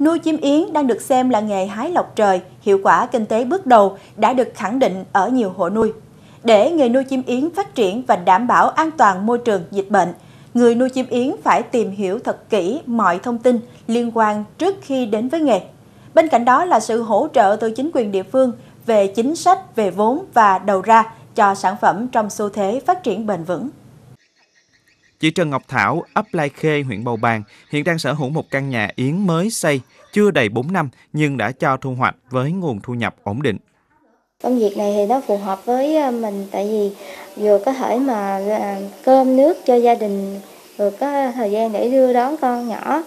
Nuôi chim yến đang được xem là nghề hái lộc trời, hiệu quả kinh tế bước đầu đã được khẳng định ở nhiều hộ nuôi. Để nghề nuôi chim yến phát triển và đảm bảo an toàn môi trường dịch bệnh, người nuôi chim yến phải tìm hiểu thật kỹ mọi thông tin liên quan trước khi đến với nghề. Bên cạnh đó là sự hỗ trợ từ chính quyền địa phương về chính sách, về vốn và đầu ra cho sản phẩm trong xu thế phát triển bền vững. Chị Trần Ngọc Thảo, ấp Lai Khê, huyện Bầu Bàng, hiện đang sở hữu một căn nhà yến mới xây, chưa đầy 4 năm nhưng đã cho thu hoạch với nguồn thu nhập ổn định. Công việc này thì nó phù hợp với ờ, mình tại vì vừa có thể mà ờ, cơm nước cho gia đình, vừa có thời gian để đưa đón con nhỏ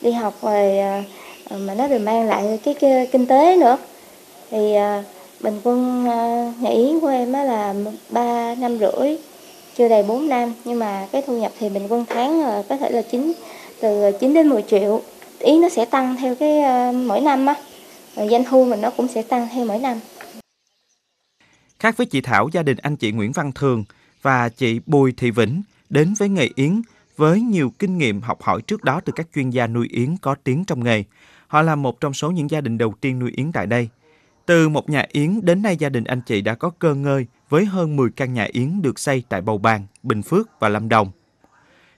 đi học rồi ờ, mà nó được mang lại cái, cái kinh tế nữa. Thì bình quân nhà yến của em là 3 năm rưỡi chưa đầy 4 năm nhưng mà cái thu nhập thì bình quân tháng ờ, có thể là 9 từ 9 đến 10 triệu. Ý nó sẽ tăng theo cái ờ, mỗi năm á. Ờ, doanh thu mình nó cũng sẽ tăng theo mỗi năm. Khác với chị Thảo, gia đình anh chị Nguyễn Văn Thường và chị Bùi Thị Vĩnh đến với nghề yến với nhiều kinh nghiệm học hỏi trước đó từ các chuyên gia nuôi yến có tiếng trong nghề. Họ là một trong số những gia đình đầu tiên nuôi yến tại đây. Từ một nhà yến đến nay gia đình anh chị đã có cơ ngơi với hơn 10 căn nhà yến được xây tại Bầu Bàng, Bình Phước và Lâm Đồng.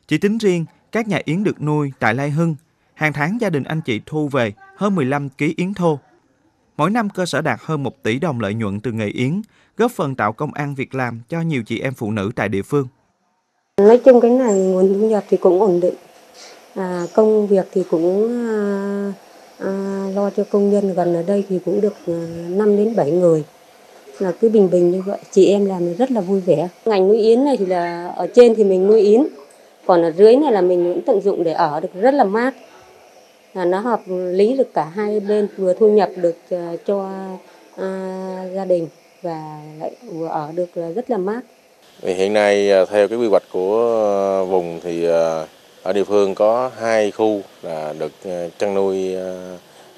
Chỉ tính riêng, các nhà yến được nuôi tại Lai Hưng, hàng tháng gia đình anh chị thu về hơn 15 kg yến thô. Mỗi năm cơ sở đạt hơn 1 tỷ đồng lợi nhuận từ nghề yến, góp phần tạo công ăn việc làm cho nhiều chị em phụ nữ tại địa phương. Nói chung cái này nguồn thu nhập thì cũng ổn định, à, công việc thì cũng à, à, lo cho công nhân gần ở đây thì cũng được à, 5 đến 7 người là cứ bình bình như vậy. Chị em làm rất là vui vẻ. Ngành nuôi yến này thì là ở trên thì mình nuôi yến còn ở dưới này là mình cũng tận dụng để ở được rất là mát. Là nó hợp lý được cả hai bên vừa thu nhập được ờ, cho à, gia đình và lại vừa ở được rất là mát. Hiện nay ờ, theo cái quy hoạch của vùng thì ở địa phương có hai khu là được chăn nuôi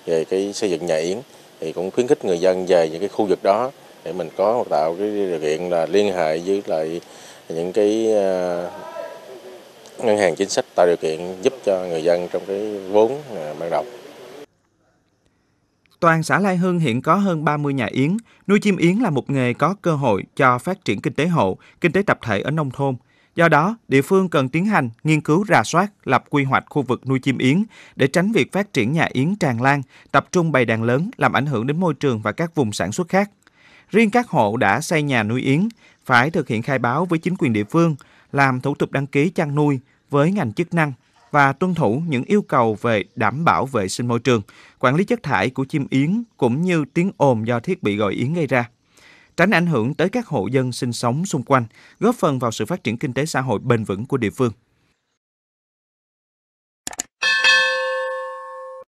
về cái xây dựng nhà yến. Thì cũng khuyến khích người dân về những cái khu vực đó để mình có tạo cái điều kiện là liên hệ với lại những cái à, ngân hàng chính sách tạo điều kiện giúp cho người dân trong cái vốn à, ban đầu. Toàn xã Lai Hưng hiện có hơn 30 nhà yến. Nuôi chim yến là một nghề có cơ hội cho phát triển kinh tế hộ, kinh tế tập thể ở nông thôn. Do đó, địa phương cần tiến hành nghiên cứu rà soát, lập quy hoạch khu vực nuôi chim yến để tránh việc phát triển nhà yến tràn lan, tập trung bày đàn lớn làm ảnh hưởng đến môi trường và các vùng sản xuất khác. Riêng các hộ đã xây nhà nuôi yến phải thực hiện khai báo với chính quyền địa phương, làm thủ tục đăng ký chăn nuôi với ngành chức năng và tuân thủ những yêu cầu về đảm bảo vệ sinh môi trường, quản lý chất thải của chim yến cũng như tiếng ồn do thiết bị gọi yến gây ra. Tránh ảnh hưởng tới các hộ dân sinh sống xung quanh, góp phần vào sự phát triển kinh tế xã hội bền vững của địa phương.